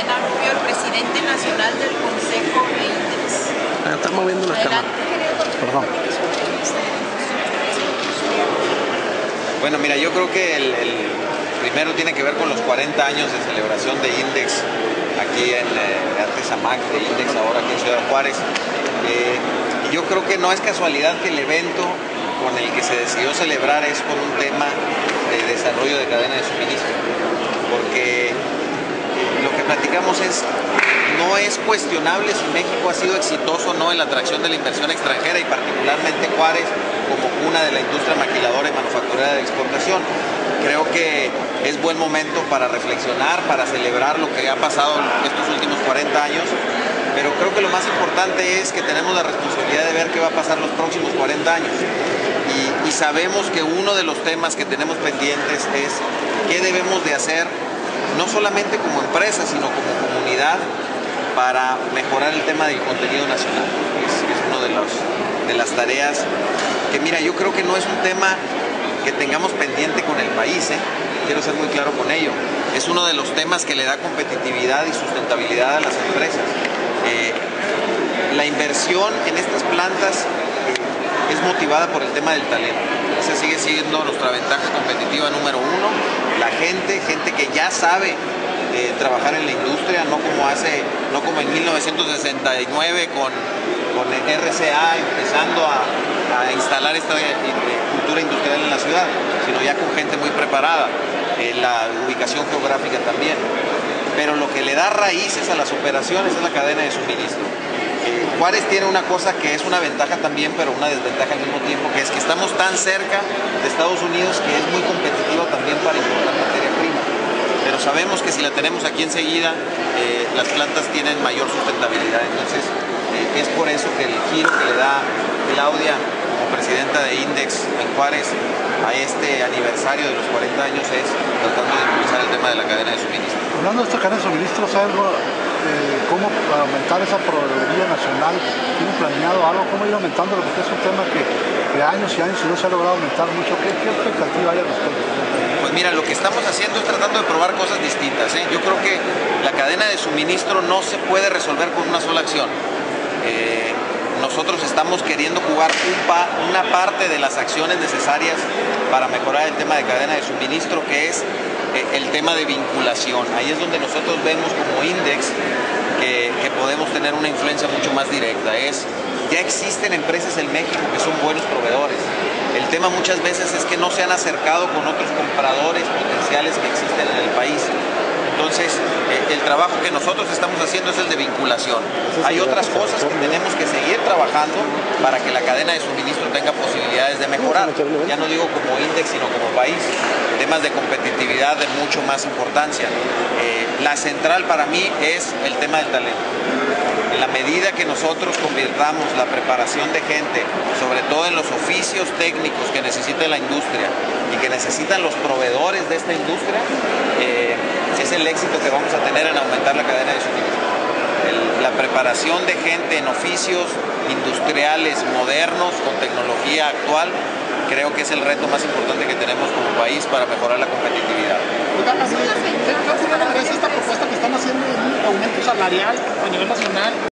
Cadena Rubio, el presidente nacional del Consejo de Index. Ah, está moviendo la cámara. Perdón. Bueno, mira, yo creo que el, el primero tiene que ver con los 40 años de celebración de Index aquí en eh, Artesamac, de Index ahora aquí en Ciudad Juárez. Eh, y yo creo que no es casualidad que el evento con el que se decidió celebrar es con un tema de desarrollo de cadena de suministro. No es cuestionable si México ha sido exitoso o no en la atracción de la inversión extranjera y particularmente Juárez como cuna de la industria maquiladora y manufacturera de exportación. Creo que es buen momento para reflexionar, para celebrar lo que ha pasado estos últimos 40 años, pero creo que lo más importante es que tenemos la responsabilidad de ver qué va a pasar los próximos 40 años. Y, y sabemos que uno de los temas que tenemos pendientes es qué debemos de hacer no solamente como empresa, sino como comunidad, para mejorar el tema del contenido nacional. Es, es una de, de las tareas que, mira, yo creo que no es un tema que tengamos pendiente con el país, ¿eh? quiero ser muy claro con ello. Es uno de los temas que le da competitividad y sustentabilidad a las empresas. Eh, la inversión en estas plantas eh, es motivada por el tema del talento. Esa sigue siendo nuestra ventaja competitiva número uno. La gente, gente que ya sabe eh, trabajar en la industria, no como hace, no como en 1969 con, con RCA empezando a, a instalar esta eh, cultura industrial en la ciudad, sino ya con gente muy preparada, eh, la ubicación geográfica también. Pero lo que le da raíces a las operaciones es la cadena de suministro. Juárez tiene una cosa que es una ventaja también, pero una desventaja al mismo tiempo, que es que estamos tan cerca de Estados Unidos que es muy competitivo también para importar materia prima. Pero sabemos que si la tenemos aquí enseguida, eh, las plantas tienen mayor sustentabilidad. Entonces, eh, es por eso que el giro que le da Claudia como presidenta de Index en Juárez a este aniversario de los 40 años es tratando de impulsar el tema de la cadena de suministro. Hablando de esta cadena de suministro, ¿sabe algo eh, cómo aumentar esa proveeduría nacional? ¿Tiene planeado algo? ¿Cómo ir aumentándolo? Porque es un tema que de años y años no se ha logrado aumentar mucho. ¿Qué, expectativa hay al respecto? Pues mira, lo que estamos haciendo es tratando de probar cosas distintas. ¿eh? Yo creo que la cadena de suministro no se puede resolver con una sola acción. Eh, nosotros estamos queriendo jugar una parte de las acciones necesarias para mejorar el tema de cadena de suministro, que es el tema de vinculación. Ahí es donde nosotros vemos como Index que, que podemos tener una influencia mucho más directa. Es, ya existen empresas en México que son buenos proveedores. El tema muchas veces es que no se han acercado con otros compradores potenciales que existen en el país. El trabajo que nosotros estamos haciendo es el de vinculación. Hay otras cosas que tenemos que seguir trabajando para que la cadena de suministro tenga posibilidades de mejorar. Ya no digo como Index, sino como país. Temas de competitividad de mucho más importancia. Eh, la central para mí es el tema del talento. En la medida que nosotros convirtamos la preparación de gente, sobre todo en los oficios técnicos que necesita la industria y que necesitan los proveedores de esta industria, es el éxito que vamos a tener en aumentar la cadena de suministro. La preparación de gente en oficios industriales modernos con tecnología actual creo que es el reto más importante que tenemos como país para mejorar la competitividad. ¿qué, esta propuesta que están haciendo un aumento salarial a nivel nacional